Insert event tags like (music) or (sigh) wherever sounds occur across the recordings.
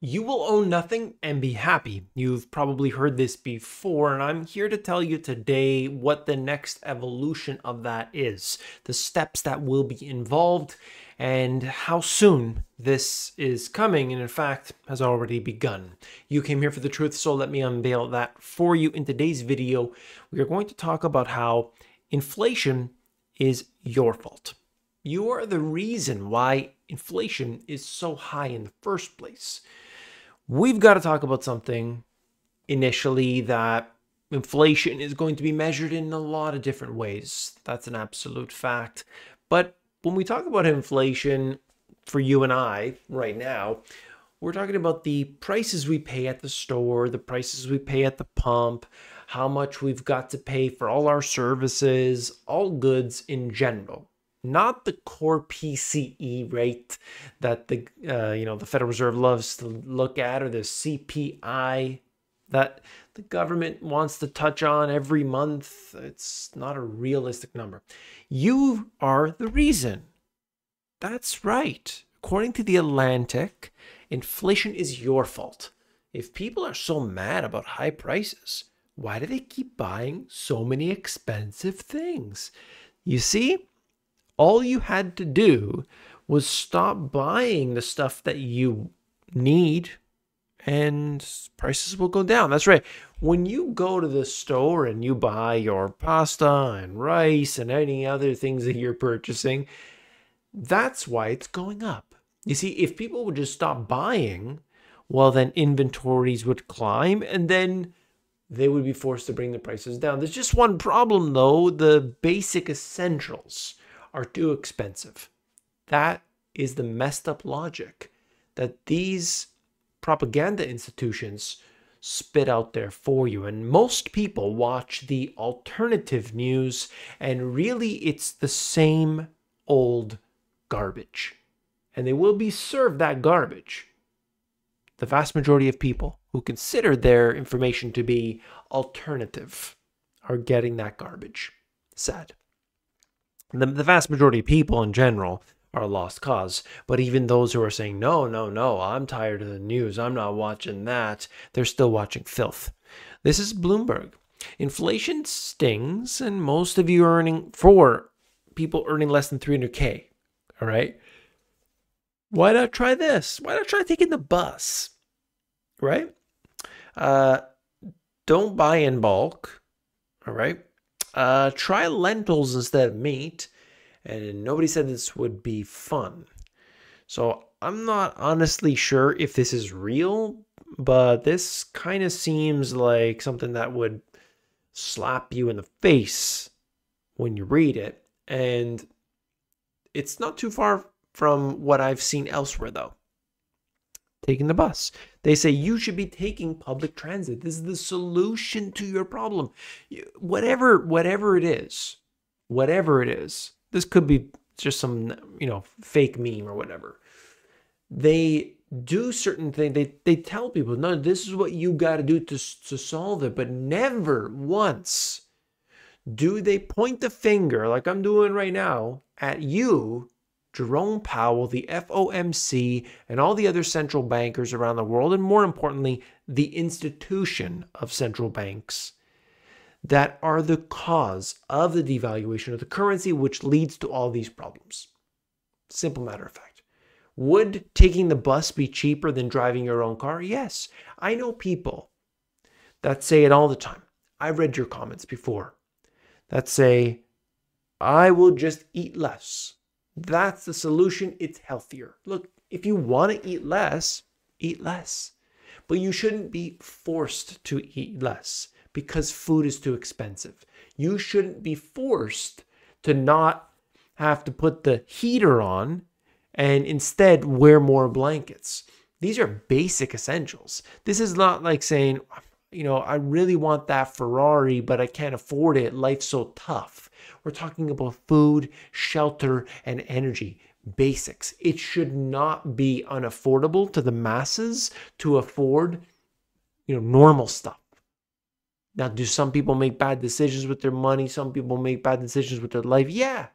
You will own nothing and be happy. You've probably heard this before, and I'm here to tell you today what the next evolution of that is, the steps that will be involved, and how soon this is coming, and in fact, has already begun. You came here for the truth, so let me unveil that for you. In today's video, we are going to talk about how inflation is your fault. You are the reason why inflation is so high in the first place we've got to talk about something initially that inflation is going to be measured in a lot of different ways. That's an absolute fact. But when we talk about inflation for you and I right now, we're talking about the prices we pay at the store, the prices we pay at the pump, how much we've got to pay for all our services, all goods in general not the core PCE rate that the uh, you know the Federal Reserve loves to look at, or the CPI that the government wants to touch on every month. It's not a realistic number. You are the reason. That's right. According to the Atlantic, inflation is your fault. If people are so mad about high prices, why do they keep buying so many expensive things? You see, all you had to do was stop buying the stuff that you need and prices will go down. That's right. When you go to the store and you buy your pasta and rice and any other things that you're purchasing, that's why it's going up. You see, if people would just stop buying, well, then inventories would climb and then they would be forced to bring the prices down. There's just one problem though the basic essentials are too expensive. That is the messed up logic that these propaganda institutions spit out there for you. And most people watch the alternative news, and really it's the same old garbage. And they will be served that garbage. The vast majority of people who consider their information to be alternative are getting that garbage. Sad the, the vast majority of people in general are a lost cause. But even those who are saying, no, no, no, I'm tired of the news, I'm not watching that, they're still watching filth. This is Bloomberg. Inflation stings, and most of you are earning, for people earning less than 300K, all right? Why not try this? Why not try taking the bus, right? Uh, don't buy in bulk, all right? Uh, try lentils instead of meat. And nobody said this would be fun. So I'm not honestly sure if this is real, but this kind of seems like something that would slap you in the face when you read it. And it's not too far from what I've seen elsewhere, though taking the bus. They say you should be taking public transit. This is the solution to your problem. Whatever whatever it is, whatever it is. This could be just some, you know, fake meme or whatever. They do certain things. They they tell people, "No, this is what you got to do to to solve it." But never once do they point the finger like I'm doing right now at you Jerome Powell, the FOMC, and all the other central bankers around the world, and more importantly, the institution of central banks that are the cause of the devaluation of the currency, which leads to all these problems. Simple matter of fact. Would taking the bus be cheaper than driving your own car? Yes. I know people that say it all the time. I read your comments before that say, I will just eat less that's the solution. It's healthier. Look, if you want to eat less, eat less. But you shouldn't be forced to eat less because food is too expensive. You shouldn't be forced to not have to put the heater on and instead wear more blankets. These are basic essentials. This is not like saying, you know, I really want that Ferrari, but I can't afford it. Life's so tough. We're talking about food, shelter, and energy. Basics. It should not be unaffordable to the masses to afford, you know, normal stuff. Now, do some people make bad decisions with their money? Some people make bad decisions with their life? Yeah.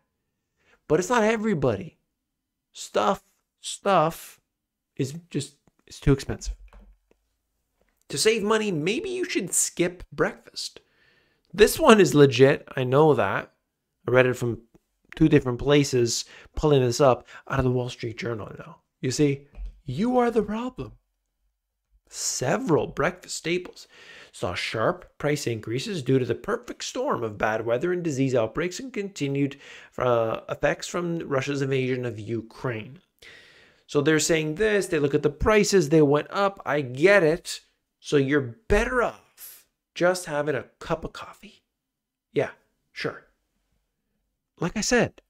But it's not everybody. Stuff, stuff is just is too expensive. To save money, maybe you should skip breakfast. This one is legit. I know that. I read it from two different places, pulling this up out of the Wall Street Journal now. You see, you are the problem. Several breakfast staples saw sharp price increases due to the perfect storm of bad weather and disease outbreaks and continued uh, effects from Russia's invasion of Ukraine. So they're saying this, they look at the prices, they went up. I get it. So you're better off just having a cup of coffee. Yeah, sure. Like I said,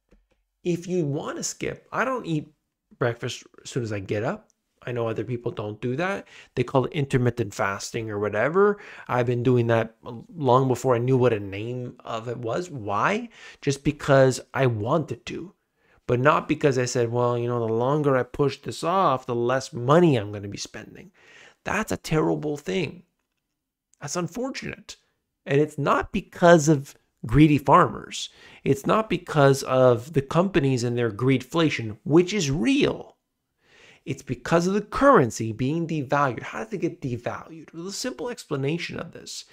if you want to skip, I don't eat breakfast as soon as I get up. I know other people don't do that. They call it intermittent fasting or whatever. I've been doing that long before I knew what a name of it was. Why? Just because I wanted to, but not because I said, well, you know, the longer I push this off, the less money I'm going to be spending. That's a terrible thing. That's unfortunate. And it's not because of greedy farmers. It's not because of the companies and their greedflation, which is real. It's because of the currency being devalued. How did they get devalued? Well, the simple explanation of this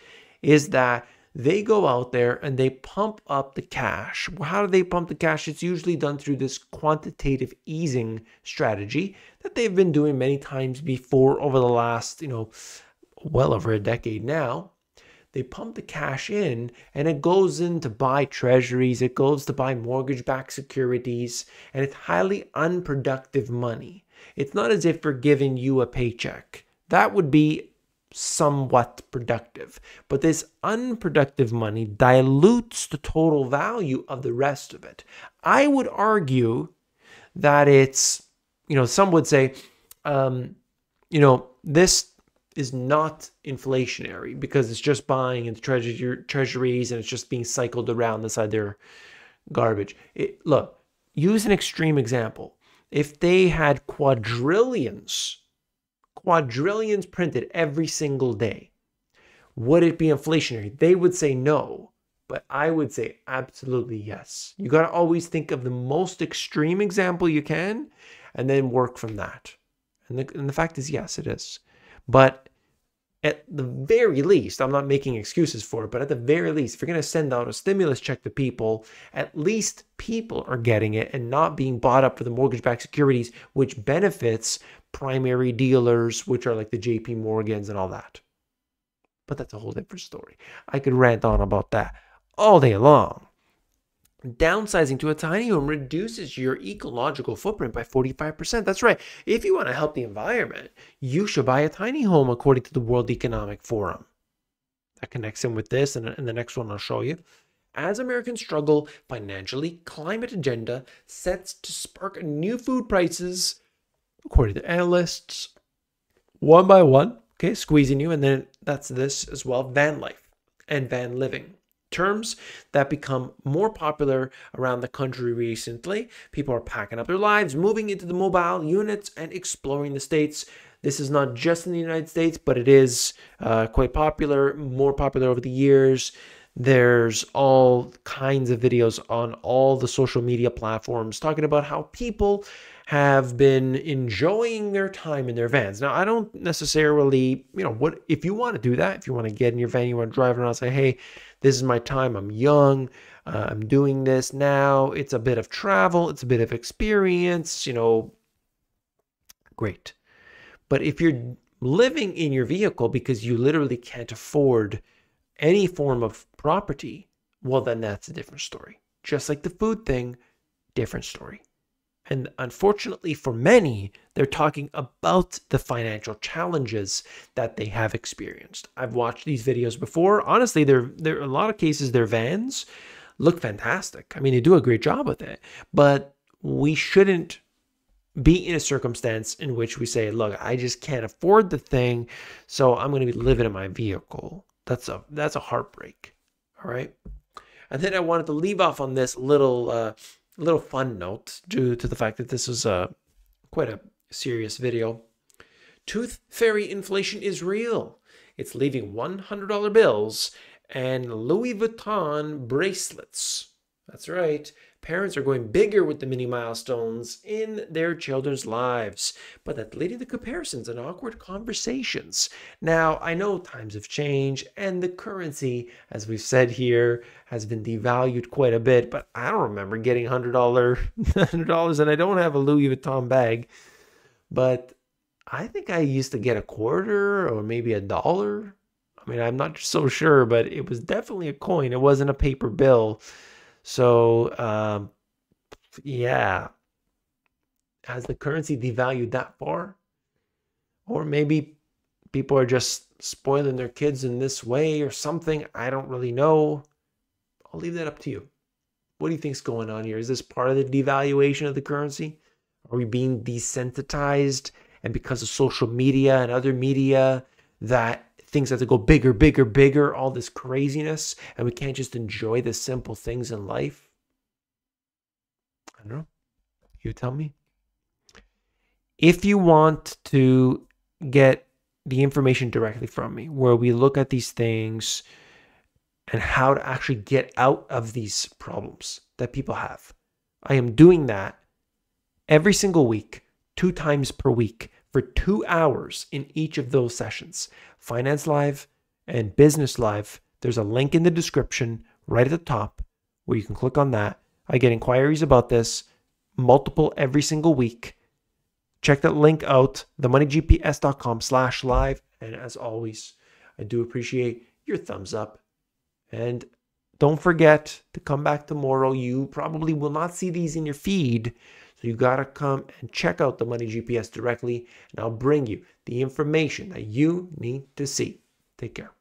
is that they go out there and they pump up the cash. How do they pump the cash? It's usually done through this quantitative easing strategy that they've been doing many times before over the last, you know, well over a decade now. They pump the cash in and it goes in to buy treasuries, it goes to buy mortgage backed securities, and it's highly unproductive money. It's not as if they're giving you a paycheck. That would be somewhat productive. But this unproductive money dilutes the total value of the rest of it. I would argue that it's, you know, some would say, um, you know, this is not inflationary because it's just buying into treasury, treasuries and it's just being cycled around inside their garbage. It, look, use an extreme example if they had quadrillions, quadrillions printed every single day, would it be inflationary? They would say no, but I would say absolutely yes. You got to always think of the most extreme example you can and then work from that. And the, and the fact is, yes, it is. But at the very least, I'm not making excuses for it, but at the very least, if you're going to send out a stimulus check to people, at least people are getting it and not being bought up for the mortgage backed securities, which benefits primary dealers, which are like the JP Morgans and all that. But that's a whole different story. I could rant on about that all day long. Downsizing to a tiny home reduces your ecological footprint by 45%. That's right. If you want to help the environment, you should buy a tiny home according to the World Economic Forum. That connects in with this and, and the next one I'll show you. As Americans struggle financially, climate agenda sets to spark new food prices, according to analysts, one by one, okay, squeezing you. And then that's this as well van life and van living terms that become more popular around the country recently. People are packing up their lives, moving into the mobile units, and exploring the states. This is not just in the United States, but it is uh, quite popular, more popular over the years. There's all kinds of videos on all the social media platforms talking about how people have been enjoying their time in their vans. Now, I don't necessarily, you know, what if you want to do that, if you want to get in your van, you want to drive around say, hey, this is my time, I'm young, uh, I'm doing this now, it's a bit of travel, it's a bit of experience, you know, great. But if you're living in your vehicle because you literally can't afford any form of property, well, then that's a different story. Just like the food thing, different story. And unfortunately for many, they're talking about the financial challenges that they have experienced. I've watched these videos before. Honestly, they're, they're a lot of cases, their vans look fantastic. I mean, they do a great job with it. But we shouldn't be in a circumstance in which we say, look, I just can't afford the thing, so I'm going to be living in my vehicle. That's a that's a heartbreak. All right. And then I wanted to leave off on this little uh, little fun note due to the fact that this is a quite a serious video. Tooth fairy inflation is real. It's leaving $100 bills and Louis Vuitton bracelets That's right. Parents are going bigger with the mini milestones in their children's lives, but that's leading to comparisons and awkward conversations. Now, I know times have changed and the currency, as we've said here, has been devalued quite a bit, but I don't remember getting $100, $100 (laughs) and I don't have a Louis Vuitton bag. But I think I used to get a quarter or maybe a dollar. I mean, I'm not so sure, but it was definitely a coin. It wasn't a paper bill. So, um, yeah, has the currency devalued that far? Or maybe people are just spoiling their kids in this way or something. I don't really know. I'll leave that up to you. What do you think's going on here? Is this part of the devaluation of the currency? Are we being desensitized? And because of social media and other media, that things have to go bigger, bigger, bigger, all this craziness, and we can't just enjoy the simple things in life? I don't know. You tell me. If you want to get the information directly from me, where we look at these things and how to actually get out of these problems that people have, I am doing that every single week, two times per week for two hours in each of those sessions Finance Live and Business Live. There's a link in the description right at the top where you can click on that. I get inquiries about this, multiple every single week. Check that link out, themoneygps.com slash live. And as always, I do appreciate your thumbs up. And don't forget to come back tomorrow. You probably will not see these in your feed so you got to come and check out the Money GPS directly, and I'll bring you the information that you need to see. Take care.